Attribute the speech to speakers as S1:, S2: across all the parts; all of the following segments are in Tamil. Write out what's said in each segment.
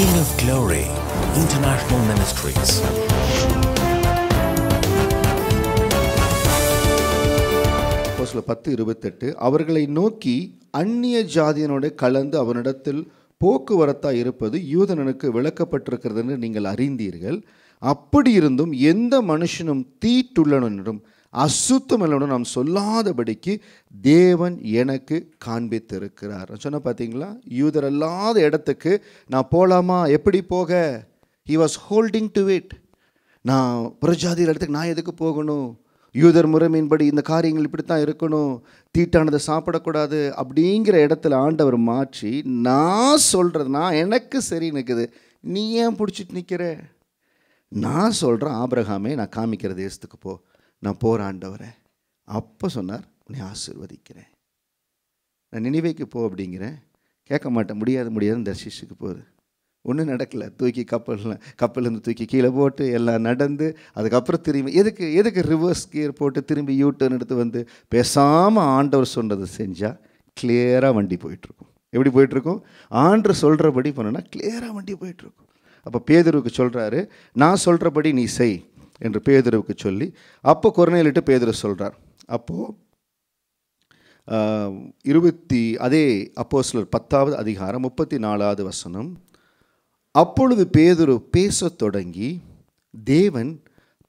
S1: King of Glory International Ministries.
S2: பத்து இருபத்தெட்டு அவர்களை நோக்கி அந்நிய ஜாதியனோடு கலந்து அவனிடத்தில் போக்குவரத்தாக இருப்பது யூதனனுக்கு விளக்கப்பட்டிருக்கிறது என்று நீங்கள் அறிந்தீர்கள் அப்படி இருந்தும் எந்த மனுஷனும் தீட்டுள்ளனும் அசுத்தமல்லனும் நாம் சொல்லாதபடிக்கு தேவன் எனக்கு காண்பித்திருக்கிறார். சொன்ன பார்த்தீங்களா யூதர் அல்லாத இடத்துக்கு நான் போகலாமா எப்படி போக? He was holding to it நான் புறஜாதியில் இடத்துக்கு நான் எதுக்கு போகணும்? யூதர் முறைமையின்படி இந்த காரியங்கள் இப்படி தான் இருக்கணும். தீட்டானதை சாப்பிடக்கூடாது அப்படிங்கிற இடத்துல ஆண்டவர் மாற்றி நான் சொல்கிறது நான் எனக்கு சரி நிற்குது நீ ஏன் பிடிச்சிட்டு நிற்கிற நான் சொல்கிறேன் ஆபிரகாமே நான் காமிக்கிற தேசத்துக்கு போ. நான் போகிற ஆண்டவரை. அப்போ சொன்னார் உன்னை ஆசீர்வதிக்கிறேன். நான் நினைவைக்கு போ அப்படிங்கிறேன். கேட்க மாட்டேன். முடியாது முடியாதுன்னு தர்ஷிஷுக்கு போகுது ஒன்றும் நடக்கலை. தூக்கி கப்பலில் கப்பல்லேருந்து தூக்கி கீழே போட்டு எல்லாம் நடந்து அதுக்கப்புறம் திரும்பி எதுக்கு எதுக்கு ரிவர்ஸ் கியர் போட்டு திரும்பி யூ டர்ன் எடுத்து வந்து பேசாமல் ஆண்டவர் சொன்னதை செஞ்சால் கிளியராக வண்டி போயிட்டுருக்கும். எப்படி போயிட்டுருக்கும்? ஆண்டு சொல்கிறபடி பண்ணோன்னா கிளியராக வண்டி போயிட்டுருக்கும். அப்போ பேதருக்கு சொல்கிறாரு நான் சொல்கிறபடி நீ செய். என்று பேதுருவுக்கு சொல்லி அப்போ கொரோனையிலிட்டு பேதுரு சொல்கிறார் அப்போது இருபத்தி அதே அப்போஸ்தலர் பத்தாவது அதிகாரம் முப்பத்தி நாலாவது வசனம் அப்பொழுது பேதுரு பேசத் தொடங்கி தேவன்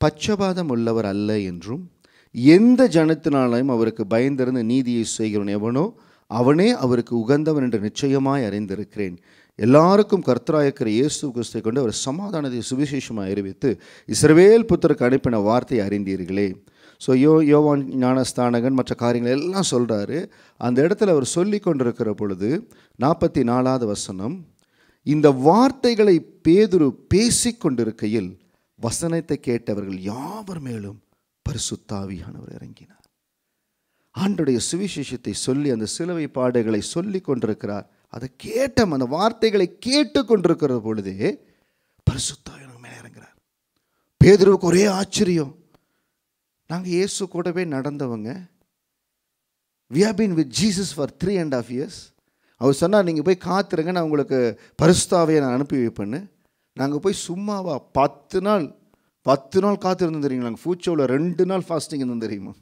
S2: பச்சபாதம் உள்ளவர் அல்ல என்றும் எந்த ஜனத்தினாலையும் அவருக்கு பயந்திருந்த நீதியை செய்கிறவன் எவனோ அவனே அவருக்கு உகந்தவன் என்று நிச்சயமாய் அறிந்திருக்கிறேன். எல்லாருக்கும் கர்த்தராயிருக்கிற இயேசு கிறிஸ்தை கொண்டு அவர் சமாதானத்தை சுவிசேஷமாக அறிவித்து இஸ்ரவேல் புத்தருக்கு அனுப்பின வார்த்தையை அறிந்தீர்களே. ஸோ யோ யோவான் ஞானஸ்தானகன் மற்ற காரியங்கள் எல்லாம் சொல்கிறாரு அந்த இடத்துல அவர் சொல்லி கொண்டிருக்கிற பொழுது நாற்பத்தி நாலாவது வசனம் இந்த வார்த்தைகளை பேதுரு பேசிக் கொண்டிருக்கையில் வசனத்தை கேட்டவர்கள் யாவர் மேலும் பரிசுத்தாவியானவர் இறங்கினார். ஆண்டுடைய சுவிசேஷத்தை சொல்லி அந்த சிலுவை பாடுகளை சொல்லி கொண்டிருக்கிறார். அதை கேட்ட அந்த வார்த்தைகளை கேட்டு கொண்டிருக்கிற பொழுதே பரிசுத்தாவியானவர் மேலே இறங்குறார். பேதுருவுக்கு ஒரே ஆச்சரியம். நாங்கள் இயேசு கூடவே நடந்தவங்க. We have been with Jesus for three and half years அவர் சொன்னால் நீங்கள் போய் காத்துருங்க நான் உங்களுக்கு பரிசுத்தாவையை நான் அனுப்பி வைப்பேன்னு. நாங்கள் போய் சும்மாவா பத்து நாள் பத்து நாள் காத்திருந்தோம் தெரியுங்களா? நாங்கள் ரெண்டு நாள் ஃபாஸ்டிங் இருந்தோம் தெரியுமா?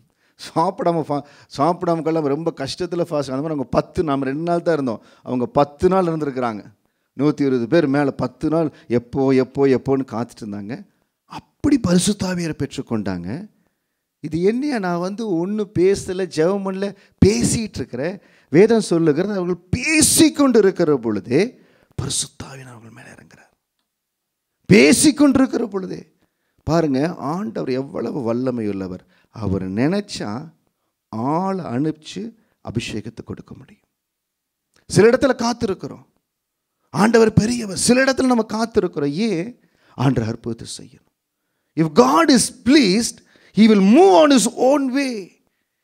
S2: சாப்பிடாம ஃபா சாப்பிடாமக்கெல்லாம் ரொம்ப கஷ்டத்தில் ஃபாஸ்ட் அந்த மாதிரி அவங்க பத்து நாம் ரெண்டு நாள் தான் இருந்தோம். அவங்க பத்து நாள் இருந்திருக்கிறாங்க. நூற்றி இருபது பேர் மேலே பத்து நாள் எப்போ எப்போ எப்போன்னு காத்துட்டு இருந்தாங்க. அப்படி பரிசுத்தாவியரை பெற்றுக்கொண்டாங்க. இது என்னையா நான் வந்து ஒன்று பேசலை ஜெபம் பண்ணல பேசிகிட்டு இருக்கிறேன். வேதம் சொல்லுகிறது அவர்கள் பேசிக்கொண்டு இருக்கிற பொழுதே பரிசுத்தாவின் அவர்கள் மேலே இறங்குறார். பேசிக்கொண்டிருக்கிற பொழுதே. பாருங்க ஆண்டவர் எவ்வளவு வல்லமை உள்ளவர் அவர் நினச்சா ஆளை அனுப்பிச்சு அபிஷேகத்தை கொடுக்க முடியும். சில இடத்துல காத்திருக்கிறோம். ஆண்டவர் பெரியவர் சில இடத்துல நம்ம காத்திருக்கிறோம். ஏன்? ஆண்டவர் அற்புதத்தை செய்யணும். If God is pleased he will move on his own way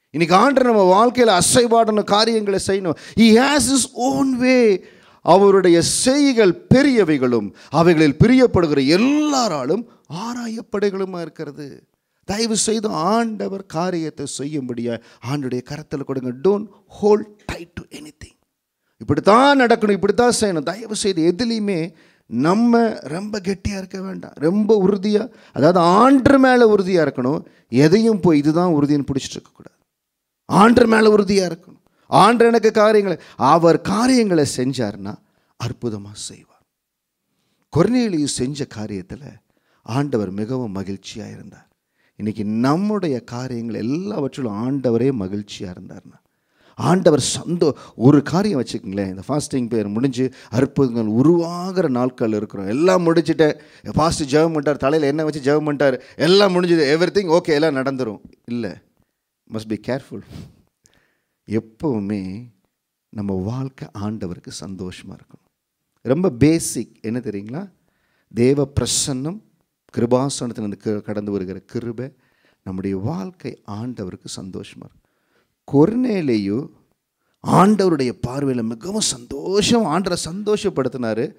S2: இன்னைக்கு ஆண்டர் நம்ம வாழ்க்கையில் அசைபாடன காரியங்களை செய்யணும். He has his own way அவருடைய செய்கள் பெரியவைகளும் அவைகளில் பிரியப்படுகிற எல்லாராலும் ஆராயப்படைகளுமா இருக்கிறது? தயவு செய்து ஆண்டவர் காரியத்தை செய்யும்படியா ஆண்டுடைய கரத்தில் கொடுங்க. Don't hold tight to anything இப்படித்தான் நடக்கணும் இப்படித்தான் செய்யணும். தயவு செய்து எதுலேயுமே நம்ம ரொம்ப கெட்டியாக இருக்க வேண்டாம். ரொம்ப உறுதியாக அதாவது ஆண்டு மேலே உறுதியாக இருக்கணும். எதையும் போய் இதுதான் உறுதின்னு பிடிச்சிட்டு இருக்கக்கூடாது ஆண்டு மேலே உறுதியாக இருக்கணும். ஆண்டு எனக்கு காரியங்களை அவர் காரியங்களை செஞ்சார்னா அற்புதமாக செய்வார். கொர்நேலியு செஞ்ச காரியத்தில் ஆண்டவர் மிகவும் மகிழ்ச்சியாக இருந்தார். இன்னைக்கு நம்முடைய காரியங்கள் எல்லாவற்றிலும் ஆண்டவரே மகிழ்ச்சியாக இருந்தார்னா ஆண்டவர் சந்தோ ஒரு காரியம் வச்சுக்கங்களேன். இந்த ஃபாஸ்டிங் பேர் முடிஞ்சு அற்புதங்கள் உருவாகிற நாட்கள் இருக்கிறோம். எல்லாம் முடிச்சுட்டு ஃபாஸ்ட்டு ஜெபம் பண்ணிட்டார் தலையில் என்ன வச்சு ஜெபம் பண்ணிட்டார் எல்லாம் முடிஞ்சது எவ்ரி திங் ஓகே எல்லாம் நடந்துடும் இல்லை மஸ்ட் பி கேர்ஃபுல் எப்போவுமே நம்ம வாழ்க்கை ஆண்டவருக்கு சந்தோஷமாக இருக்கணும். ரொம்ப பேசிக் என்ன தெரியுங்களா? தேவ பிரசன்னம் கிருபாசனத்திலிருந்து க- கடந்து வருகிற கிருபை நம்முடைய வாழ்க்கை ஆண்டவருக்கு சந்தோஷமாக இருக்கும். கொர்நேலேயு ஆண்டவருடைய பார்வையில் மிகவும் சந்தோஷம் ஆண்டரை சந்தோஷப்படுத்தினார்.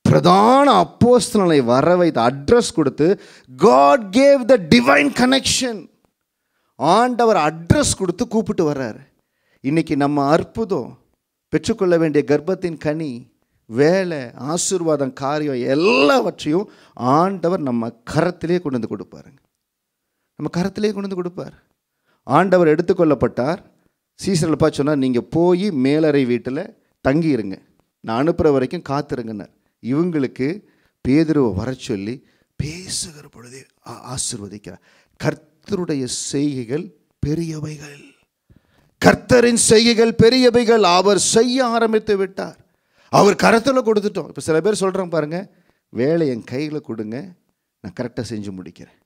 S2: பிரதான அப்போஸ்தலனை வர வைத்த அட்ரஸ் கொடுத்து God gave the divine connection ஆண்டவர் அட்ரஸ் கொடுத்து கூப்பிட்டு வர்றாரு. இன்றைக்கி நம்ம அற்புதம் பெற்றுக்கொள்ள வேண்டிய கர்ப்பத்தின் கனி வேலை ஆசீர்வாதம் காரியம் எல்லாவற்றையும் ஆண்டவர் நம்ம கரத்திலே கொண்டு வந்து கொடுப்பாருங்க. நம்ம கரத்திலே கொண்டு வந்து கொடுப்பார். ஆண்டவர் எடுத்துக்கொள்ளப்பட்டார். சீசனில் பார்த்து சொன்னார் நீங்கள் போய் மேலறை வீட்டில் தங்கியிருங்க நான் அனுப்புகிற வரைக்கும் காத்திருங்கன்னார். இவங்களுக்கு பேதுருவை வர சொல்லி பேசுகிற பொழுதே ஆ- கர்த்தருடைய செய்கைகள் பெரியவைகள். கர்த்தரின் செய்கைகள் பெரியவைகள். அவர் செய்ய ஆரம்பித்து விட்டார். அவர் கரத்தில் கொடுத்துட்டோம். இப்போ சில பேர் சொல்கிறோம் பாருங்கள் வேலை என் கையில் கொடுங்க நான் கரெக்டாக செஞ்சு முடிக்கிறேன்.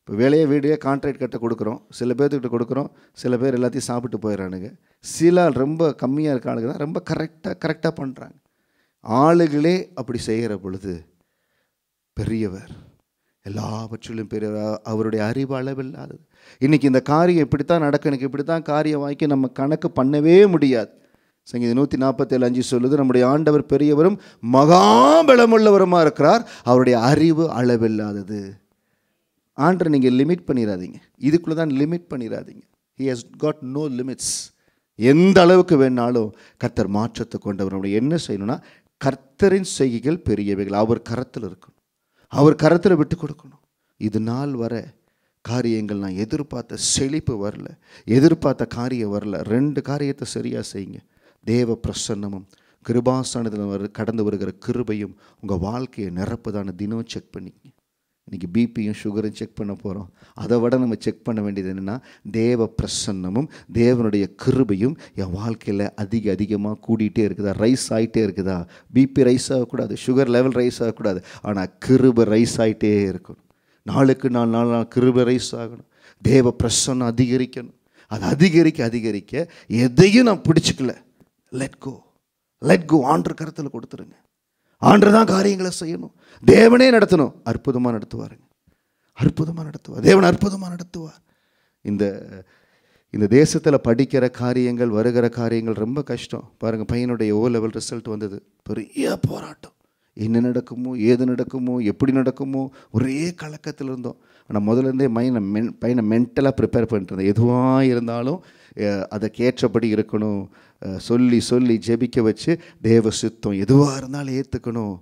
S2: இப்போ வேலையை வீடியோ கான்ட்ராக்ட் கட்ட கொடுக்குறோம். சில பேர்த்துக்கிட்ட கொடுக்குறோம். சில பேர் எல்லாத்தையும் சாப்பிட்டு போயிடறானுங்க. சில ரொம்ப கம்மியாக இருக்க ஆளுங்க தான் ரொம்ப கரெக்டாக கரெக்டாக பண்ணுறாங்க ஆளுகளே அப்படி செய்கிற பொழுது பெரியவர் எல்லாவற்றிலும் பெரிய அவருடைய அறிவு அளவில்லாதது. இன்றைக்கி இந்த காரியம் இப்படித்தான் நடக்கும். இப்படி தான் காரியம் வாங்கி நம்ம கணக்கு பண்ணவே முடியாது. சங்கீதம் நூற்றி நாற்பத்தேழு அஞ்சு சொல்லுது நம்முடைய ஆண்டவர் பெரியவரும் மகாபலமுள்ளவருமா இருக்கிறார். அவருடைய அறிவு அளவில்லாதது. ஆண்டரை நீங்கள் லிமிட் பண்ணிடாதீங்க இதுக்குள்ளே தான் லிமிட் பண்ணிடாதீங்க he has got no limits எந்த அளவுக்கு வேணாலும் கர்த்தர் மாற்றத்தை கொண்டவர். நம்முடைய என்ன செய்யணும்னா கர்த்தரின் செய்கைகள் பெரியவைகள். அவர் கரத்தில் இருக்கணும். அவர் கரத்தில் விட்டு கொடுக்கணும். இது நாள் வர காரியங்கள் நான் எதிர்பார்த்த செழிப்பு வரல. எதிர்பார்த்த காரியம் வரல. ரெண்டு காரியத்தை சரியாக செய்யுங்க. தேவ பிரசன்னமும் கிருபாசனத்தில் வரு கடந்து வருகிற கிருபையும் உங்கள் வாழ்க்கையை நிரப்புதான தினம் செக் பண்ணிக்கங்க இன்றைக்கி பிபியும் சுகரும் செக் பண்ண போகிறோம் அதை விட நம்ம செக் பண்ண வேண்டியது என்னென்னா தேவ பிரசன்னமும் தேவனுடைய கிருபையும் என் வாழ்க்கையில் அதிக அதிகமாக கூடிகிட்டே இருக்குதா? ரைஸ் ஆகிட்டே இருக்குதா? பிபி ரைஸ் ஆகக்கூடாது சுகர் லெவல் ரைஸ் ஆகக்கூடாது. ஆனால் கிருபை ரைஸ் ஆகிட்டே இருக்கணும். நாளுக்கு நாலு நாள் நாள் கிருபை ரைஸ் ஆகணும். தேவ பிரசன்னம் அதிகரிக்கணும். அது அதிகரிக்க அதிகரிக்க எதையும் நான் பிடிச்சிக்கல. லெட் கோ லெட் கோ ஆண்டு கருத்தில் கொடுத்துருங்க. ஆண்டு தான் காரியங்களை செய்யணும். தேவனே நடத்தணும். அற்புதமாக நடத்துவாருங்க. அற்புதமாக நடத்துவார். தேவன் அற்புதமாக நடத்துவார். இந்த இந்த தேசத்தில் படிக்கிற காரியங்கள் வருகிற காரியங்கள் ரொம்ப கஷ்டம். பாருங்கள் பையனுடைய ஓ லெவல் ரிசல்ட் வந்தது. பெரிய போராட்டம். என்ன நடக்குமோ ஏது நடக்குமோ எப்படி நடக்குமோ ஒரே கலக்கத்தில் இருந்தோம் ஆனால் முதல்ல இருந்தே மைனை மென் பையனை மென்டலாக ப்ரிப்பேர் பண்ணிட்டு இருந்தேன். எதுவாக இருந்தாலும் அதற்கேற்றபடி இருக்கணும். சொல்லி சொல்லி ஜெபிக்க வச்சு தேவ சுத்தம் எதுவாக இருந்தாலும் ஏற்றுக்கணும்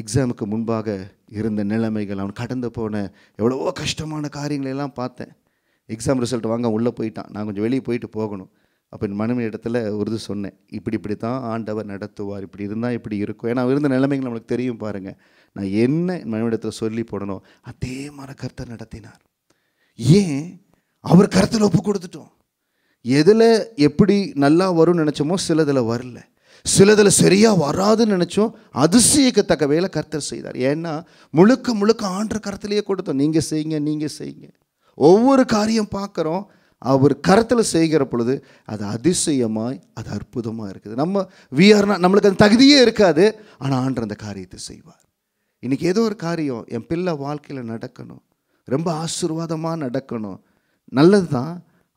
S2: எக்ஸாமுக்கு முன்பாக இருந்த நிலைமைகள் அவன் கடந்து போன எவ்வளவோ கஷ்டமான காரியங்களை எல்லாம் பார்த்தேன். எக்ஸாம் ரிசல்ட் வாங்க உள்ளே போயிட்டான். நான் கொஞ்சம் வெளியே போயிட்டு போகணும். அப்போ என் மனைவி இடத்துல ஒரு இது சொன்னேன். இப்படி இப்படி தான் ஆண்டவர் நடத்துவார். இப்படி இருந்தால் இப்படி இருக்கும். ஏன்னா இருந்த நிலைமைகள் நம்மளுக்கு தெரியும் பாருங்கள் நான் என்ன என் சொல்லி போடணும் அதே மாதிரி கர்த்தர் நடத்தினார். ஏன்? அவர் கருத்தில் ஒப்பு கொடுத்துட்டோம். எதில் எப்படி நல்லா வரும்னு நினச்சோமோ சிலதில் வரல. சிலதில் சரியாக வராதுன்னு நினச்சோம் அதிசயிக்கத்தக்க வேலை கர்த்தர் செய்தார். ஏன்னா முழுக்க முழுக்க ஆண்டு கருத்துலேயே கொடுத்தோம். நீங்கள் செய்யுங்க நீங்கள் செய்யுங்க. ஒவ்வொரு காரியம் பார்க்குறோம் அவர் கருத்தில் செய்கிற பொழுது அது அதிசயமாய் அது அற்புதமாக இருக்குது. நம்ம விஆர்னா நம்மளுக்கு அந்த தகுதியே இருக்காது ஆனால் ஆண்டு அந்த காரியத்தை செய்வார். இன்றைக்கி ஏதோ ஒரு காரியம் என் பிள்ளை வாழ்க்கையில் நடக்கணும். ரொம்ப ஆசீர்வாதமாக நடக்கணும். நல்லது தான்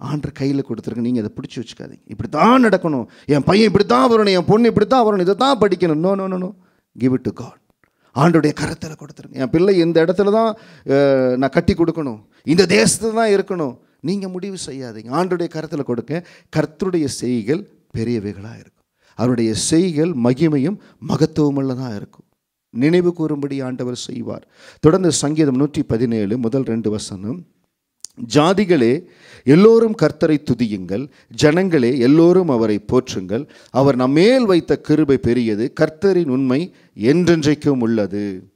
S2: ஆண்டு கையில் கொடுத்துருங்க நீங்கள் அதை பிடிச்சி வச்சுக்காதீங்க. இப்படி தான் நடக்கணும். என் பையன் இப்படி தான் வரணும். என் பொண்ணு இப்படி தான் வரணும். இதை தான் படிக்கணும். No no no no give it to God ஆண்டுடைய கரத்தில் கொடுத்துருங்க. என் பிள்ளை இந்த இடத்துல தான் நான் கட்டி கொடுக்கணும். இந்த தேசத்தில் தான் இருக்கணும். நீங்கள் முடிவு செய்யாதீங்க. ஆண்டுடைய கரத்தில் கொடுக்க கர்த்தருடைய செய்கள் பெரியவைகளாக இருக்கும். அவருடைய செய்கள் மகிமையும் மகத்துவமுள்ளதாக இருக்கும். நினைவு கூறும்படி ஆண்டவர் செய்வார். தொடர்ந்து சங்கீதம் நூற்றி பதினேழு முதல் ரெண்டு வசனம். ஜாதிகளே எல்லோரும் கர்த்தரை துதியுங்கள். ஜனங்களே எல்லோரும் அவரை போற்றுங்கள். அவர் நம்மேல் வைத்த கிருபை பெரியது. கர்த்தரின் உண்மை என்றென்றைக்கும் உள்ளது.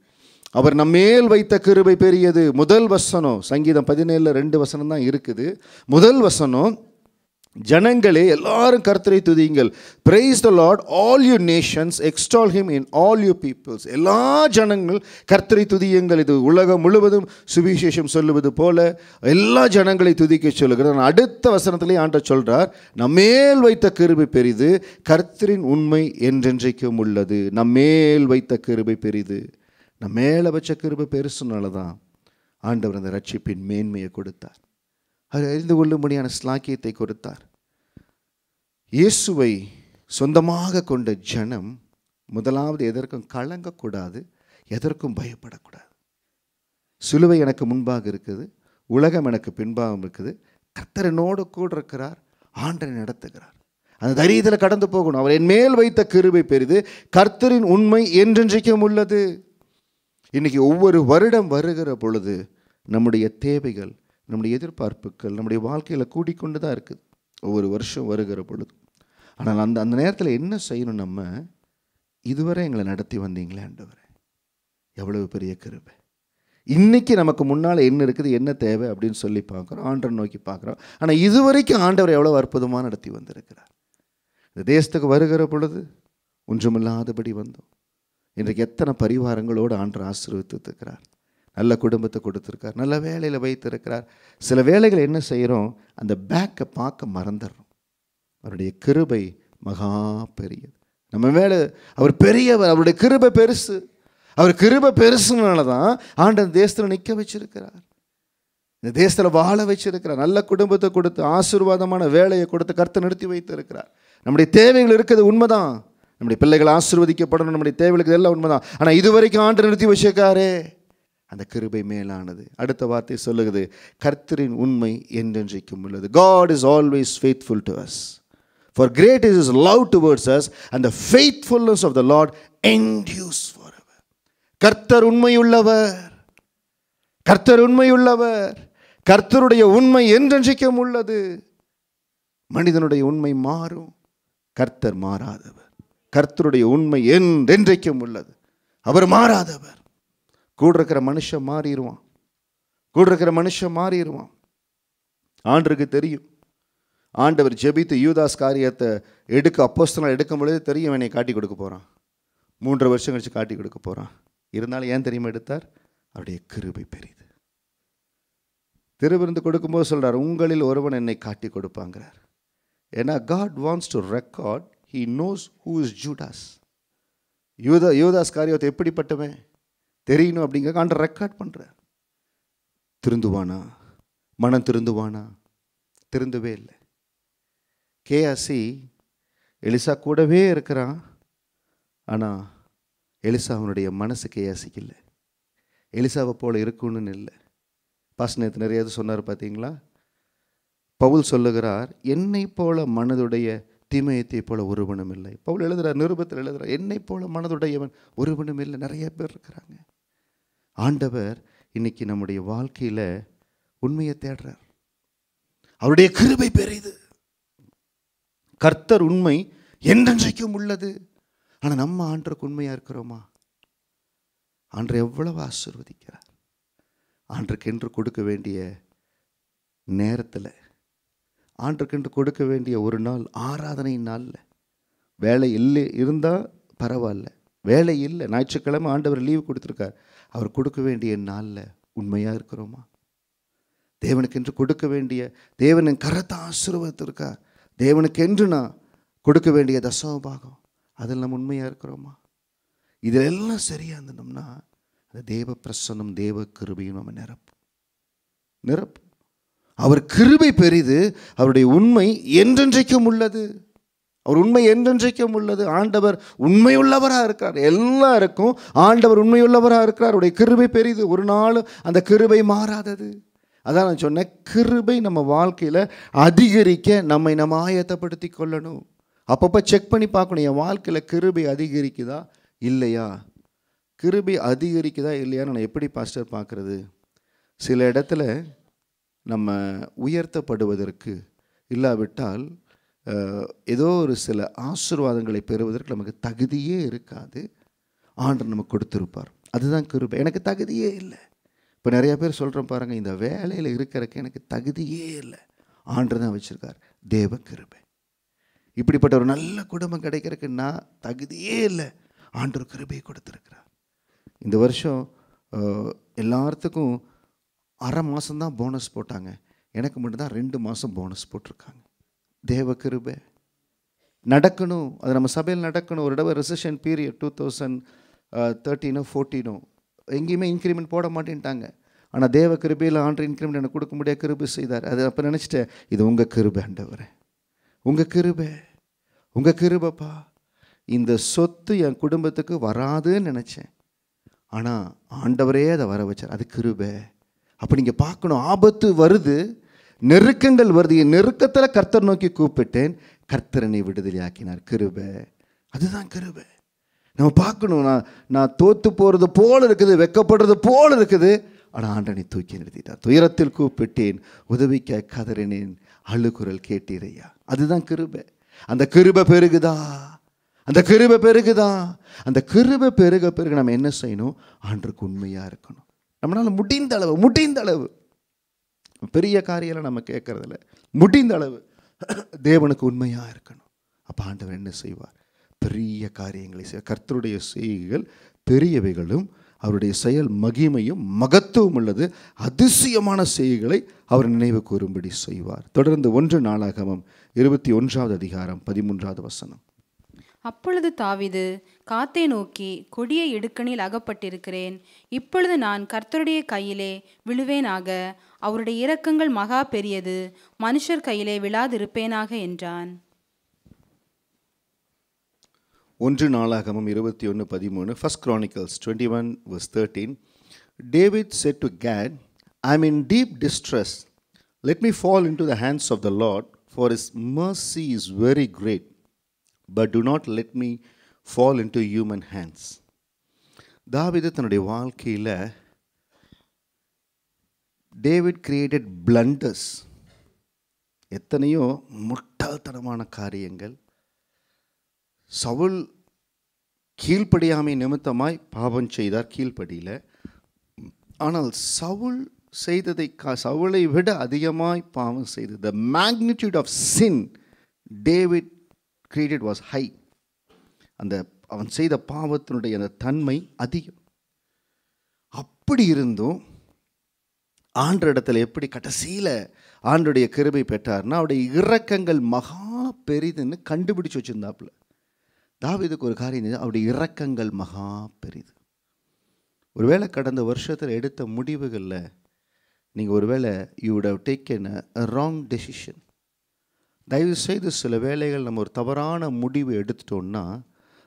S2: அவர் நம்மேல் வைத்த கிருபை பெரியது. முதல் வசனம் சங்கீதம் பதினேழில் ரெண்டு வசனம் தான் இருக்குது. முதல் வசனம் ஜனங்களே எல்லாரும் கர்த்தரை துதியுங்கள். Praise the Lord all you nations extol him in all you peoples எல்லா ஜனங்கள் கர்த்தரை துதியுங்கள். இது உலகம் முழுவதும் சுவிசேஷம் சொல்லுவது போல எல்லா ஜனங்களை துதிக்க சொல்லுகிறார் அடுத்த வசனத்திலே ஆண்ட சொல்கிறார் நம்மேல் வைத்த கிருபை பெரிது கர்த்தரின் உண்மை என்றென்றைக்கும் உள்ளது. நம்மேல் வைத்த கிருபை பெரிது. நம்ம மேலே வச்ச கிருபை பெருசுனால தான் ஆண்டவர் அந்த ரட்சிப்பின் மேன்மையை கொடுத்தார். அவர் அறிந்து கொள்ளும்படியான ஸ்லாக்கியத்தை கொடுத்தார். இயேசுவை சொந்தமாக கொண்ட ஜனம் முதலாவது எதற்கும் கலங்கக்கூடாது எதற்கும் பயப்படக்கூடாது. சிலுவை எனக்கு முன்பாக இருக்குது உலகம் எனக்கு பின்பாகம் இருக்குது கத்தரனோடு கூட இருக்கிறார் ஆண்டனை நடத்துகிறார். அந்த தைரியத்தில் கடந்து போகணும். அவர் என் மேல் வைத்த கிருபை பெரிது கர்த்தரின் உண்மை என்றென்றைக்கும் உள்ளது. இன்னைக்கு ஒவ்வொரு வருடம் வருகிற பொழுது நம்முடைய தேவைகள் நம்முடைய எதிர்பார்ப்புகள் நம்முடைய வாழ்க்கையில் கூடிக்கொண்டு தான் இருக்குது. ஒவ்வொரு வருஷம் வருகிற பொழுது. ஆனால் அந்த அந்த நேரத்தில் என்ன செய்யணும் நம்ம? இதுவரை எங்களை நடத்தி வந்தீங்களே ஆண்டவரே. எவ்வளவு பெரிய கிருபை. இன்றைக்கி நமக்கு முன்னால் என்ன இருக்குது என்ன தேவை அப்படின்னு சொல்லி பார்க்குறோம். ஆண்டரை நோக்கி பார்க்குறோம். ஆனால் இதுவரைக்கும் ஆண்டவர் எவ்வளோ அற்புதமாக நடத்தி வந்திருக்கிறார். இந்த தேசத்துக்கு வருகிற பொழுது ஒன்றுமில்லாதபடி வந்தோம். இன்றைக்கு எத்தனை பரிவாரங்களோடு ஆண்டர் ஆசீர்வித்துக்கிறார் நல்ல குடும்பத்தை கொடுத்துருக்கார் நல்ல வேலையில் வைத்திருக்கிறார். சில வேலைகள் என்ன செய்கிறோம் அந்த பேக்கை பார்க்க மறந்துடுறோம். அவருடைய கிருபை மகா பெரியது. நம்ம மேலே அவர் பெரியவர் அவருடைய கிருபை பெருசு. அவர் கிருபை பெருசுனால தான் ஆண்டன் தேசத்தில் நிற்க வச்சிருக்கிறார். இந்த தேசத்தில் வாழ வச்சிருக்கிறார். நல்ல குடும்பத்தை கொடுத்து ஆசீர்வாதமான வேலையை கொடுத்து கருத்தை நிறுத்தி வைத்திருக்கிறார். நம்முடைய தேவைகள் இருக்கிறது உண்மைதான். நம்முடைய பிள்ளைகள் ஆசீர்வதிக்கப்படணும் நம்முடைய தேவைகளுக்கு எல்லாம் உண்மைதான். ஆனால் இதுவரைக்கும் ஆண்டு நிறுத்தி வச்சிருக்காரே. அந்த கிருபை மேலானது. அடுத்த வார்த்தை சொல்லுகிறது கர்த்தரின் உண்மை என்றென்றைக்கும் உள்ளது. God is always faithful to us for great is his love towards us and the faithfulness of the Lord endures for கர்த்தர் உண்மையுள்ளவர். கர்த்தர் உண்மையுள்ளவர். கர்த்தருடைய உண்மை என்றென்றைக்கும் உள்ளது. மனிதனுடைய உண்மை மாறும். கர்த்தர் மாறாதவர். கர்த்தருடைய உண்மை என்றென்றைக்கும் உள்ளது. அவர் மாறாதவர். கூட இருக்கிற மனுஷன் மாறிடுவான். கூட இருக்கிற மனுஷன் மாறிடுவான். ஆண்டருக்கு தெரியும். ஆண்டவர் ஜெபித்து யூதாஸ் காரியத்தை எடுக்க அப்போஸ்தலம் எடுக்கும் பொழுது தெரியும் என்னை காட்டி கொடுக்க போகிறான் மூன்று வருஷம் கழித்து காட்டி கொடுக்க போகிறான் இருந்தாலும் ஏன் தெரியுமா எடுத்தார்? அவருடைய கிருபை பெரியது திருவிருந்து கொடுக்கும்போது சொல்கிறார் உங்களில் ஒருவன் என்னை காட்டி கொடுப்பாங்கிறார். ஏன்னா God wants to record he knows who is Judas யூதா யூதாஸ் காரியத்தை எப்படிப்பட்டவன்? தெரியணும் அப்படிங்கிற ஆண்டு ரெக்கார்ட் பண்ணுறார் திருந்துவானா? மனம் திருந்துவானா? திருந்தவே இல்லை. கேஆசி எலிசா கூடவே இருக்கிறான். ஆனால் எலிசா அவனுடைய மனசு கேஆசிக்கு இல்லை. எலிசாவை போல் இருக்குன்னு இல்லை. பாஸ் நேற்று நிறைய சொன்னார் பார்த்தீங்களா பவுல் சொல்லுகிறார் என்னை போல மனதுடைய தீமையத்தை போல ஒருவனும் இல்லை. பவுல் எழுதுகிறார் நிருபத்தில் எழுதுகிறார் என்னை போல மனதுடையவன் ஒருவனும் இல்லை. நிறைய பேர் இருக்கிறாங்க. ஆண்டவர் இன்னைக்கு நம்முடைய வாழ்க்கையில் உண்மையை தேடுறார். அவருடைய கிருபை பெரியது. கர்த்தர் உண்மை என்றென்றைக்கும் உள்ளது. ஆனால் நம்ம ஆண்டருக்கு உண்மையாக இருக்கிறோமா? ஆண்டர் எவ்வளவு ஆசிர்வதிக்கிறார். ஆண்டருக்கு என்று கொடுக்க வேண்டிய நேரத்தில் ஆண்டருக்கென்று கொடுக்க வேண்டிய ஒரு நாள் ஆராதனை நாளில். வேலை இல்லை இருந்தால் பரவாயில்ல. வேலை இல்லை ஞாயிற்றுக்கிழமை ஆண்டவர் லீவு கொடுத்துருக்கார். அவர் கொடுக்க வேண்டிய நாளில் உண்மையாக இருக்கிறோமா? தேவனுக்கென்று கொடுக்க வேண்டிய தேவனின் கரத்தை ஆசீர்வதித்திருக்கார் தேவனுக்கென்று நான் கொடுக்க வேண்டிய தசம பாகம் அதில் நம்ம உண்மையாக இருக்கிறோமா? இதெல்லாம் சரியாக இருந்தோம்னா அந்த தேவ பிரசன்னம் தேவ கிருபையும் நம்ம நிரப்பும். நிரப்பும். அவர் கிருபை பெரிது அவருடைய உண்மை என்றென்றைக்கும் உள்ளது. அவர் உண்மை என்றென்றைக்கும் உள்ளது. ஆண்டவர் உண்மையுள்ளவராக இருக்கிறார். எல்லாருக்கும் ஆண்டவர் உண்மையுள்ளவராக இருக்கிறார். அவருடைய கிருபை பெரிது. ஒரு நாள் அந்த கிருபை மாறாதது. அதான் நான் சொன்னேன் கிருபை நம்ம வாழ்க்கையில் அதிகரிக்க நம்மை நம்ம ஆயத்தப்படுத்தி கொள்ளணும். அப்பப்போ செக் பண்ணி பார்க்கணும் என் வாழ்க்கையில் கிருபை அதிகரிக்குதா இல்லையா? கிருபை அதிகரிக்குதா இல்லையான்னு நான் எப்படி பாஸ்டர் பார்க்குறது? சில இடத்துல நம்ம உயர்த்தப்படுவதற்கு இல்லாவிட்டால் ஏதோ ஒரு சில ஆசீர்வாதங்களை பெறுவதற்கு நமக்கு தகுதியே இருக்காது. ஆண்டர் நமக்கு கொடுத்துருப்பார். அதுதான் கிருபை. எனக்கு தகுதியே இல்லை. இப்போ நிறைய பேர் சொல்கிறோம் பாருங்கள் இந்த வேலையில் இருக்கிறக்கு எனக்கு தகுதியே இல்லை. ஆண்டு தான் வச்சுருக்கார். தேவ கிருபை. இப்படிப்பட்ட ஒரு நல்ல குடும்பம் கிடைக்கிறதுக்கு நான் தகுதியே இல்லை. ஆண்டர் கிருபையை கொடுத்துருக்கிறார். இந்த வருஷம் எல்லாத்துக்கும் அரை மாதம்தான் போனஸ் போட்டாங்க. எனக்கு மட்டும்தான் ரெண்டு மாதம் போனஸ் போட்டிருக்காங்க. தேவ கிருபை நடக்கணும் அது நம்ம சபையில் நடக்கணும். ஒரு தடவை ரிசெஷன் பீரியட் டூ தௌசண்ட் தேர்ட்டீனோ ஃபோர்டீனோ எங்கேயுமே இன்க்ரிமெண்ட் போட மாட்டேன்ட்டாங்க. ஆனால் தேவ கிருபையில் ஆண்டு இன்க்ரிமெண்ட் எனக்கு கொடுக்க முடியாது கிருபை செய்தார். அது அப்போ நினச்சிட்டேன் இது உங்கள் கிருபை ஆண்டவர். உங்கள் கிருபை. உங்கள் கிருபப்பா. இந்த சொத்து என் குடும்பத்துக்கு வராதுன்னு நினச்சேன். ஆனால் ஆண்டவரே அதை வர வச்சார். அது கிருபை. அப்போ நீங்கள் பார்க்கணும் ஆபத்து வருது. நெருக்கங்கள் வருது. என் நெருக்கத்தில் கர்த்தர் நோக்கி கூப்பிட்டேன். கர்த்தரனை விடுதலையாக்கினார். கிருபை. அதுதான் கிருபை. நம்ம பார்க்கணும். நான் நான் தோத்து போகிறது போல் இருக்குது வெக்கப்படுறது போல் இருக்குது. ஆனால் ஆண்டனை தூக்கி நிறுத்திட்டார். துயரத்தில் கூப்பிட்டேன். உதவிக்க கதறினேன். அழுகுரல் கேட்டீரையா? அதுதான் கிருபை. அந்த கிருபை பெருகுதா? அந்த கிருபை பெருகுதா? அந்த கிருபை பெருக பெருக நம்ம என்ன செய்யணும்? ஆண்டுக்கு உண்மையாக இருக்கணும். நம்மளால் முடிந்த அளவு முடிந்த அளவு. பெரிய காரியம்லாம் நம்ம கேட்கறதில்ல. முடிந்த அளவு தேவனுக்கு உண்மையாக இருக்கணும். அப்போ ஆண்டவர் என்ன செய்வார்? பெரிய காரியங்களை செய்வார். கர்த்தருடைய செய்கைகள் பெரியவைகளும் அவருடைய செயல் மகிமையும் மகத்துவம் உள்ளது. அதிசயமான செய்திகளை அவர் நினைவு கூறும்படி செய்வார். தொடர்ந்து ஒன்று நாளாகமம் இருபத்தி ஒன்றாவது அதிகாரம் பதிமூன்றாவது வசனம்.
S3: அப்பொழுது தாவிது காத்தை நோக்கி கொடிய இடுக்கணில் அகப்பட்டிருக்கிறேன். இப்பொழுது நான் கர்த்தருடைய கையிலே விழுவேனாக அவருடைய இரக்கங்கள் மகா பெரியது. மனுஷர் கையிலே விழாதிருப்பேனாக என்றான்.
S2: ஒன்று நாளாகமம் இருபத்தி ஒன்று பதிமூணு first Chronicles twenty one verse thirteen David said to Gad I am in deep distress let me fall into the hands of the Lord for his mercy is very great but do not let me fall into human hands தாவிது தன்னுடைய வாழ்க்கையில் டேவிட் கிரியேட்டட் பிளண்டர்ஸ் எத்தனையோ முட்டாள்தனமான காரியங்கள். சவுல் கீழ்ப்படியாமை நிமித்தமாய் பாவம் செய்தார் கீழ்ப்படியில். ஆனால் சவுல் செய்ததை கா சவுளை விட அதிகமாய் பாவம் செய்தது. The magnitude of sin David created was high அந்த அவன் செய்த பாவத்தினுடைய அந்த தன்மை அதிகம். அப்படி இருந்தும் ஆண்டரிடத்தில் எப்படி கடைசியில் ஆண்டுடைய கிருபை பெற்றார்னா அவருடைய இறக்கங்கள் மகா பெரிதுன்னு கண்டுபிடிச்சு வச்சுருந்தாப்புல. தாவிதுக்கு ஒரு காரியம் அவருடைய இறக்கங்கள் மகா பெரிது. ஒருவேளை கடந்த வருஷத்தில் எடுத்த முடிவுகளில் நீங்கள் ஒருவேளை you would have a wrong decision wrong தயவு செய்து சில வேலைகள் நம்ம ஒரு தவறான முடிவு எடுத்துட்டோம்னா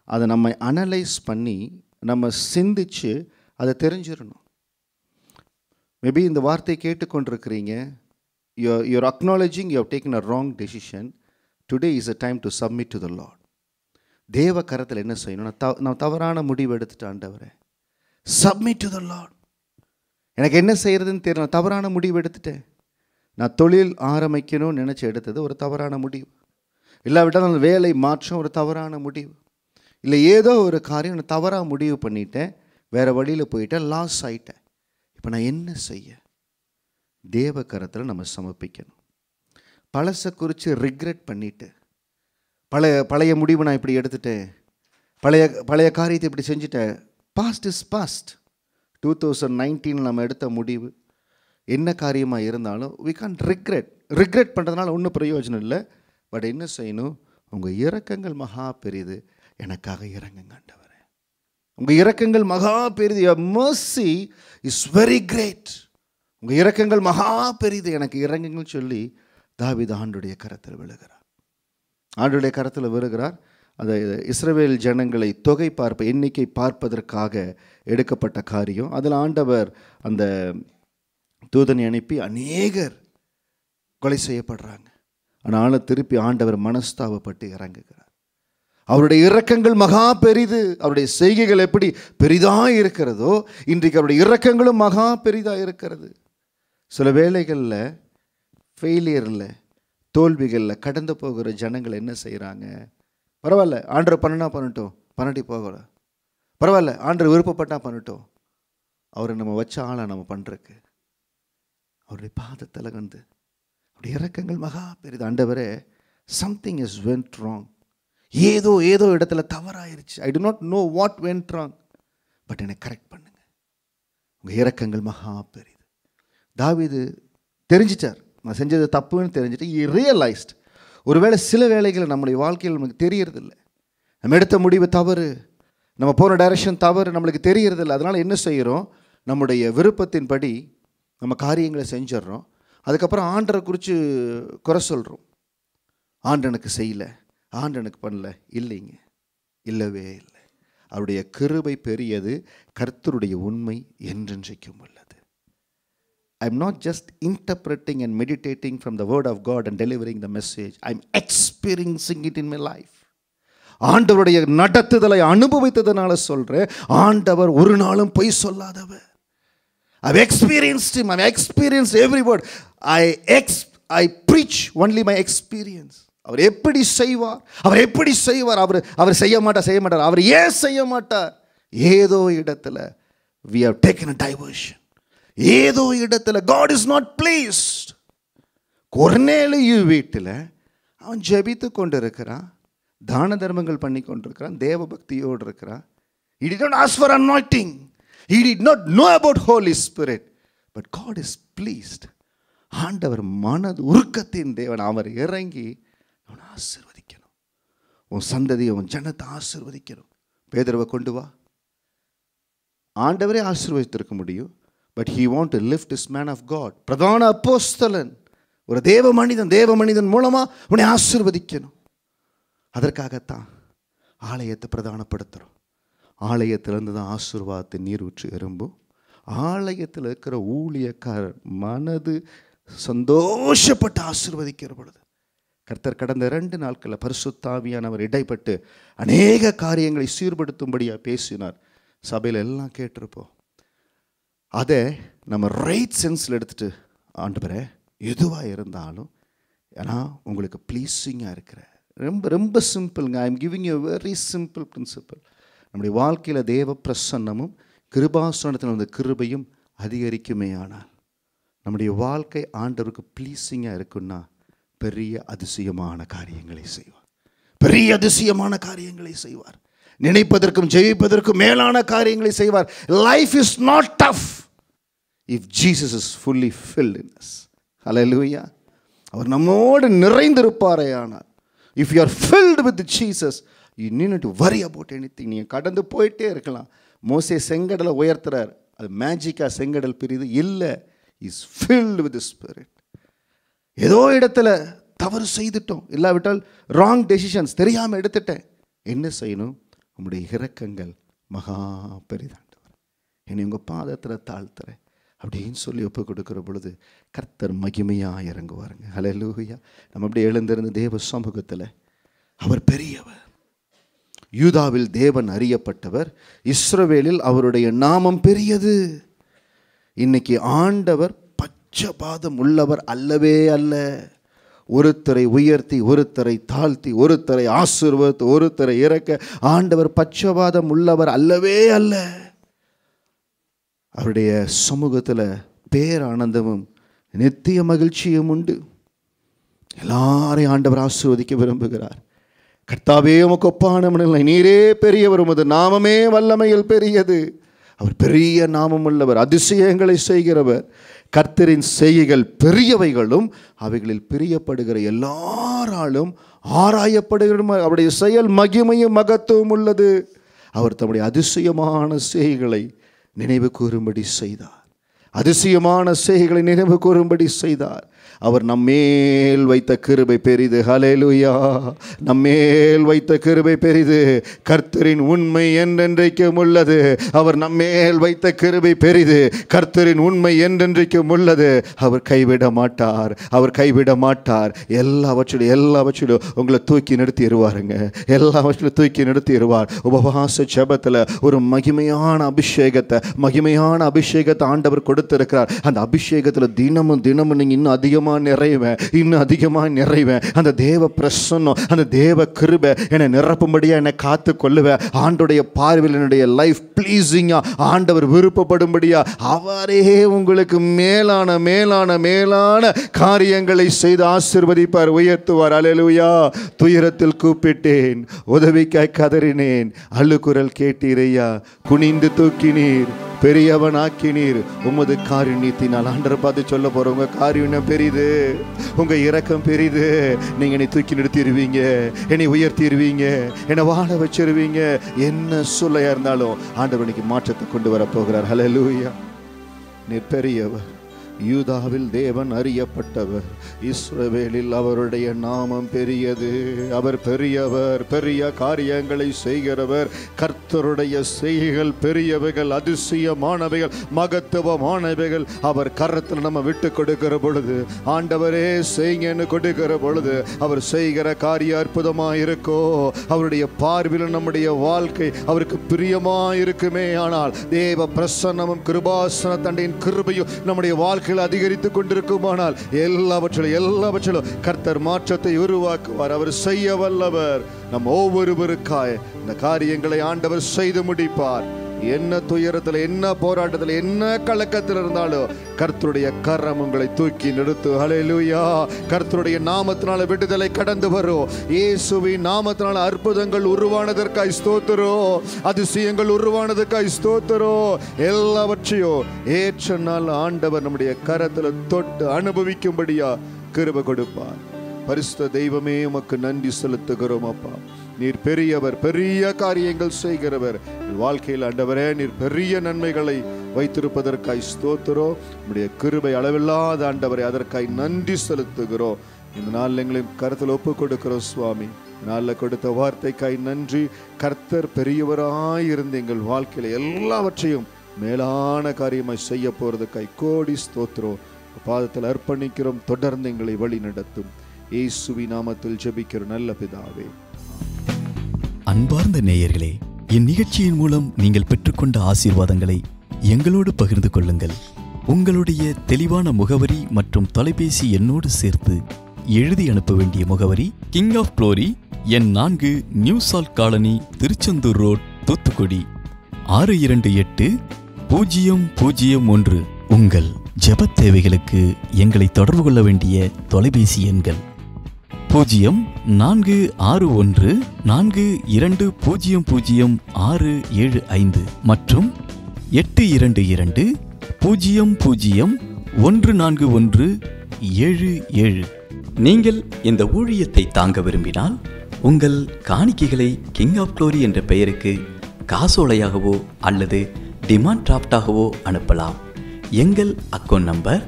S2: அதை நம்ம அனலைஸ் பண்ணி நம்ம சிந்திச்சு அதை தெரிஞ்சிடணும். மேபி இந்த வார்த்தையை கேட்டுக்கொண்டிருக்கிறீங்க. You you're acknowledging you have taken a wrong decision today is a time to submit to the lord தேவ கரத்தில் என்ன செய்யணும்? நான் தவ நான் தவறான முடிவு எடுத்துட்டு ஆண்டவரே. சப்மிட் டு த லார்ட் எனக்கு என்ன செய்கிறதுன்னு தெரியல. நான் தவறான முடிவு எடுத்துட்டேன். நான் தொழில் ஆரம்பிக்கணும்னு நினச்சி எடுத்தது ஒரு தவறான முடிவு. இல்லாவிட்டால் அந்த வேலை மாற்றம் ஒரு தவறான முடிவு. இல்லை ஏதோ ஒரு காரியம் நான் தவறாக முடிவு பண்ணிட்டேன். வேறு வழியில் போயிட்டேன். லாஸ் ஆகிட்டேன் இப்போ நான் என்ன செய்ய? தேவ கரத்தில் நம்ம சமர்ப்பிக்கணும். பழசை குறித்து ரிக்ரெட் பண்ணிவிட்டு பழைய பழைய முடிவு நான் இப்படி எடுத்துட்டேன். பழைய பழைய காரியத்தை இப்படி செஞ்சுட்டேன். Past is past two thousand நைன்டீனில் நம்ம எடுத்த முடிவு. என்ன காரியமாக இருந்தாலும் வி கான் ரிக்ரெட் ரிக்ரெட் பண்ணுறதுனால ஒன்றும் பிரயோஜனம் இல்லை. பட் என்ன செய்யணும்? உங்கள் இறக்கங்கள் மகா பெரிது. எனக்காக இறங்குங்காண்டவர் உங்கள் இறக்கங்கள் மகா பெரிது. Your mercy is very great உங்கள் இறக்கங்கள் மகா பெரிது. எனக்கு இறங்குங்கள் சொல்லி தாவித ஆண்டுடைய கரத்தில் விழுகிறார். ஆண்டுடைய கரத்தில் விழுகிறார். அதை இஸ்ரவேல் ஜனங்களை தொகை பார்ப்ப எண்ணிக்கை பார்ப்பதற்காக எடுக்கப்பட்ட காரியம். அதில் ஆண்டவர் அந்த தூதனை அனுப்பி அநேகர் கொலை செய்யப்படுறாங்க. ஆனாலும் திருப்பி ஆண்டவர் மனஸ்தாபப்பட்டு இறங்குகிறார். அவருடைய இரக்கங்கள் மகா பெரிது. அவருடைய செய்கைகள் எப்படி பெரிதாக இருக்கிறதோ இன்றைக்கு அவருடைய இரக்கங்களும் மகா பெரிதாக இருக்கிறது. சில வேளைகளில் ஃபெயிலியரில் தோல்விகளில் கடந்து போகிற ஜனங்கள் என்ன செய்கிறாங்க பரவாயில்ல ஆண்டர் பண்ணுனா பண்ணட்டும் பண்ணட்டி போகல பரவாயில்ல ஆண்டர் விருப்பப்பட்டால் பண்ணட்டும். அவரை நம்ம வச்ச ஆளை நம்ம பண்ணுறக்கு அவருடைய பாதத்தில் வந்து அவருடைய இறக்கங்கள் மகா பெரிது. ஆண்டவரே சம்திங் இஸ் வென்ட் ராங் ஏதோ ஏதோ இடத்துல தவறாயிருச்சு. I do not know what went wrong but என்னை கரெக்ட் பண்ணுங்க. உங்கள் இறக்கங்கள் மகா பெரியது தாவிது தெரிஞ்சிட்டார். நான் செஞ்சது தப்புன்னு தெரிஞ்சுட்டு இ ரியலைஸ்ட் ஒருவேளை சில வேலைகள் நம்முடைய வாழ்க்கையில் நமக்கு தெரியறதில்ல. நம்ம எடுத்த முடிவு தவறு. நம்ம போன டைரக்ஷன் தவறு நம்மளுக்கு தெரியறதில்ல. அதனால் என்ன செய்கிறோம் நம்முடைய விருப்பத்தின்படி நம்ம காரியங்களை செஞ்சிட்றோம். அதுக்கப்புறம் ஆண்டரை குறித்து குறை சொல்கிறோம் ஆண்டனுக்கு செய்யலை. ஆண்டனுக்கு பண்ணல இல்லைங்க இல்லவே இல்லை அவருடைய கிருபை பெரியது கர்த்தருடைய உண்மை என்றென்றைக்கும் உள்ளது I am not just interpreting and meditating from the word of God and delivering the message I am experiencing it in my life ஆண்டவருடைய நடத்துதலை அனுபவித்ததுனால சொல்கிறேன் ஆண்டவர் ஒரு நாளும் பொய் சொல்லாதவர் I experienced I experience every word I ex I preach only my experience அவர் எப்படி செய்வார்? அவர் எப்படி செய்வார்? அவர் அவர் செய்ய மாட்டார் செய்ய மாட்டார் அவர் ஏன் செய்ய மாட்டார் ஏதோ இடத்துல we have taken a diversion ஏதோ இடத்துல காட் இஸ் நாட் பிளீஸ் கொர்நேலியு வீட்டில் அவன் ஜெபித்து கொண்டு இருக்கிறான் தான தர்மங்கள் பண்ணி கொண்டிருக்கிறான். தேவ பக்தியோடு இருக்கிறான். He did not ask for anointing. He did not know holy holy but God is is ஆண்டவர் மனது உருக்கத்தின் தேவன். அவர் இறங்கி அவனை ஆசிர்வதிக்கணும். உன் சந்ததியை உன் ஜனத்தை ஆசிர்வதிக்கணும். பேதர்வை கொண்டு வா. ஆண்டவரே ஆசீர்வதித்திருக்க முடியும். But he want to lift is man of God பிரதான அப்போஸ்தலன். ஒரு தேவ மனிதன் தேவ மனிதன் மூலமா உன்னை ஆசிர்வதிக்கணும். அதற்காகத்தான் ஆலயத்தை பிரதானப்படுத்துகிறோம் ஆலயத்திலிருந்து தான் ஆசீர்வாதத்தை நீர் ஊற்றி எறும்பும் ஆலயத்தில் இருக்கிற ஊழியக்காரர் மனது சந்தோஷப்பட்டு ஆசிர்வதிக்கிற பொழுது கர்த்தர் கடந்த ரெண்டு நாட்களில் பரிசுத்தாவியானவர் இடைப்பட்டு அநேக காரியங்களை சீர்படுத்தும்படியாக பேசினார். சபையில் எல்லாம் கேட்டிருப்போம். அதை நம்ம ரைட் சென்ஸில் எடுத்துகிட்டு ஆண்டவரே எதுவாக இருந்தாலும் ஏன்னா உங்களுக்கு ப்ளீஸிங்காக இருக்கிற ரொம்ப ரொம்ப சிம்பிள்ங்க I am giving a very simple principle நம்முடைய வாழ்க்கையில் தேவ பிரசன்னமும் கிருபாசனத்தில் வந்த கிருபையும் அதிகரிக்குமே ஆனால் நம்முடைய வாழ்க்கை ஆண்டவருக்கு ப்ளீஸிங்காக இருக்குன்னா பெரிய அதிசயமான காரியங்களை செய்வார். பெரிய அதிசயமான காரியங்களை செய்வார். நினைப்பதற்கும் ஜெயிப்பதற்கும் மேலான காரியங்களை செய்வார். Life is not tough if Jesus is fully filled in us ஹalleluya அவர் நம்மோடு நிறைந்திருப்பாரே ஆனால் if you are filled with Jesus you need to worry about anything நீங்கள் கடந்து போயிட்டே இருக்கலாம். மோசே செங்கடலை உயர்த்துறார். அது மேஜிக்காக செங்கடல் பிரிது. இல்லை இஸ் ஃபில்டு வித் ஸ்பிரிட் ஏதோ இடத்துல தவறு செய்துட்டோம். இல்லாவிட்டால் ராங் டெசிஷன்ஸ் தெரியாமல் எடுத்துட்டேன். என்ன செய்யணும்? உங்களுடைய இரக்கங்கள் மகா பெரிதாண்டவர். என்னை உங்கள் பாதத்தில் தாழ்த்துறேன். அப்படின்னு சொல்லி ஒப்பு கொடுக்குற பொழுது கர்த்தர் மகிமையாக இறங்குவாருங்க. ஹalleluya நம்ம அப்படியே எழுந்திருந்த தேவ சமூகத்தில் அவர் பெரியவர். யூதாவில் தேவன் அறியப்பட்டவர். இஸ்ரவேலில் அவருடைய நாமம் பெரியது. இன்னைக்கு ஆண்டவர் பச்சபாதம் உள்ளவர் அல்லவே அல்ல. ஒருத்தரை உயர்த்தி ஒருத்தரை தாழ்த்தி ஒருத்தரை ஆசிர்வத்து ஒருத்தரை இறக்க ஆண்டவர் பச்சபாதம் உள்ளவர் அல்லவே அல்ல. அவருடைய சமூகத்தில் பேரானந்தமும் நித்திய மகிழ்ச்சியும் உண்டு. எல்லாரையும் ஆண்டவர் ஆசிர்வதிக்க விரும்புகிறார். கர்த்தாவே உமக்கு ஒப்பானவனில்லை நீரே பெரியவர் உமது நாமமே வல்லமையில் பெரியது. அவர் பெரிய நாமம் உள்ளவர் அதிசயங்களை செய்கிறவர். கர்த்தரின் செய்கைகள் பெரியவைகளும் அவைகளில் பிரியப்படுகிற எல்லாராலும் ஆராயப்படுகிற அவருடைய செயல் மகிமையும் மகத்துவம் உள்ளது. அவர் தம்முடைய அதிசயமான செய்கைகளை நினைவு கூறும்படி செய்தார். அதிசயமான செய்கைகளை நினைவு கூறும்படி செய்தார். அவர் நம்மேல் வைத்த கிருபை பெரிது. ஹலேலுயா நம்மேல் வைத்த கிருபை பெரிது. கர்த்தரின் உண்மை என்றென்றைக்கும் உள்ளது. அவர் நம்மேல் வைத்த கிருபை பெரிது. கர்த்தரின் உண்மை என்றென்றைக்கும் உள்ளது. அவர் கைவிட மாட்டார். அவர் கைவிட மாட்டார். எல்லாவற்றிலும் எல்லாவற்றிலும் உங்களை தூக்கி நிறுத்திடுவாருங்க எல்லாவற்றிலும் தூக்கி நிறுத்திடுவார் உபவாச ஜெபத்தில் ஒரு மகிமையான அபிஷேகத்தை மகிமையான அபிஷேகத்தை ஆண்டவர் கொடுத்திருக்கிறார். அந்த அபிஷேகத்தில் தினமும் தினமும் நீங்கள் இன்னும் அதிகமாக நிறைவேன் இன்னும் அதிகமாக நிறைவேன். அந்த தேவ பிரசன்னம் அந்த தேவ கிருபை என்னை நிரப்பும்படியாக என்னை காத்து கொள்ளுவேன் ஆண்டுடைய பார்வையில் என்னுடைய லைஃப் ப்ளீஸிங்காக ஆண்டவர் விருப்பப்படும்படியா அவரே உங்களுக்கு மேலான மேலான மேலான காரியங்களை செய்து ஆசிர்வதிப்பார் உயர்த்துவார். அலலுயா துயரத்தில் கூப்பிட்டேன் உதவிக்காய் கதறினேன். அழுக்குரல் கேட்டீரையா குனிந்து தூக்கினீர். பெரியவனாக்கினீர். உமது காருண்யத்தினால் ஆண்டரை பார்த்து சொல்ல போகிறவங்க உங்க காரியம் பெரியுது உங்கள் இரக்கம் பெரியுது நீங்கள் என்னை தூக்கி நிறுத்திடுவீங்க. என்னை உயர்த்திடுவீங்க. என்னை வாழ வச்சிருவீங்க. என்ன சொல்லையாக இருந்தாலும் ஆண்டவர் இன்னைக்கு மாற்றத்தை கொண்டு வர போகிறார். லூயா நீர் பெரியவர். யூதாவில் தேவன் அறியப்பட்டவர். இஸ்ரவேலில் அவருடைய நாமம் பெரியது. அவர் பெரியவர் பெரிய காரியங்களை செய்கிறவர். கர்த்தருடைய செய்கைகள் பெரியவைகள் அதிசயமானவைகள் மகத்துவமானவைகள். அவர் கரத்தில் நம்ம விட்டு கொடுக்கிற பொழுது ஆண்டவரே செய்யுங்கன்னு கொடுக்கிற பொழுது அவர் செய்கிற காரியம் அற்புதமா இருக்கோ அவருடைய பார்வையில் நம்முடைய வாழ்க்கை அவருக்கு பிரியமா இருக்குமே ஆனால் தேவ பிரசன்னமும் கிருபாசன தண்டையின் கிருபையும் நம்முடைய வாழ்க்கை நாட்கள் அதிகரித்து கொண்டிருக்குமானால் எல்லாவற்றிலும் எல்லாவற்றிலும் கர்த்தர் மாற்றத்தை உருவாக்குவார். அவர் செய்ய வல்லவர். நம் ஒவ்வொருவருக்காய் இந்த காரியங்களை ஆண்டவர் செய்து முடிப்பார். என்ன துயரத்தில் என்ன போராட்டத்தில் என்ன கலக்கத்தில் இருந்தாலும் கர்த்தருடைய கரம் உங்களை தூக்கி நிறுத்து. ஹலெலுயா கர்த்தருடைய நாமத்தினால விடுதலை கடந்து வரும். இயேசுவின் நாமத்தினால அற்புதங்கள் உருவானதற்காய் ஸ்தோத்திரம். அதிசயங்கள் உருவானதற்காய் ஸ்தோத்திரம். எல்லாவற்றையும் ஏற்ற நாள் ஆண்டவர் நம்முடைய கரத்தில் தொட்டு அனுபவிக்கும்படியா கிருப கொடுப்பார். பரிசுத்த தெய்வமே உமக்கு நன்றி செலுத்துகிறோம் அப்பா. நீர் பெரியவர் பெரிய காரியங்கள் செய்கிறவர். வாழ்க்கையில் ஆண்டவரே நீர் பெரிய நன்மைகளை வைத்திருப்பதற்காய் ஸ்தோத்திரோ உடைய கிருபை அளவில்லாத ஆண்டவரை அதற்காய் நன்றி செலுத்துகிறோம். இந்த நாளில் எங்களையும் கருத்தில் ஒப்பு கொடுக்கிறோம் சுவாமி நாளில் கொடுத்த வார்த்தைக்காய் நன்றி. கர்த்தர் பெரியவராயிருந்து எங்கள் வாழ்க்கையில் எல்லாவற்றையும் மேலான காரியமாய் செய்ய கை கோடி ஸ்தோத்திரம். பாதத்தில் அர்ப்பணிக்கிறோம் தொடர்ந்து எங்களை வழி நடத்தும் இயேசுவி நாமத்தில் ஜெபிக்கிற நல்ல பிதாவே.
S4: அன்பார்ந்த நேயர்களே இந்நிகழ்ச்சியின் மூலம் நீங்கள் பெற்றுக்கொண்ட ஆசீர்வாதங்களை எங்களோடு பகிர்ந்து கொள்ளுங்கள். உங்களுடைய தெளிவான முகவரி மற்றும் தொலைபேசி எண்ணோடு சேர்த்து எழுதி அனுப்ப வேண்டிய முகவரி கிங் ஆஃப் குளோரி எண் நான்கு new salt colony Tiruchendur road Thoothukudi. ஆறு இரண்டு எட்டு பூஜ்ஜியம் பூஜ்ஜியம் ஒன்று. உங்கள் ஜெபத் தேவைகளுக்கு எங்களை தொடர்பு கொள்ள வேண்டிய தொலைபேசி எண்கள் பூஜ்ஜியம் நான்கு ஆறு ஒன்று நான்கு இரண்டு பூஜ்ஜியம் பூஜ்ஜியம் ஆறு ஏழு ஐந்து மற்றும் எட்டு இரண்டு இரண்டு பூஜ்ஜியம் பூஜ்ஜியம் ஒன்று நான்கு ஒன்று ஏழு ஏழு. நீங்கள் இந்த ஊழியத்தை தாங்க விரும்பினால் உங்கள் காணிக்கைகளை கிங் ஆஃப் க்ளோரி என்ற பெயருக்கு காசோலையாகவோ அல்லது டிமாண்ட் டிராஃப்டாகவோ அனுப்பலாம். எங்கள் account number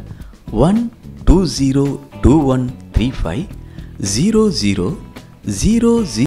S4: one two zero two one three five zero zero zero zero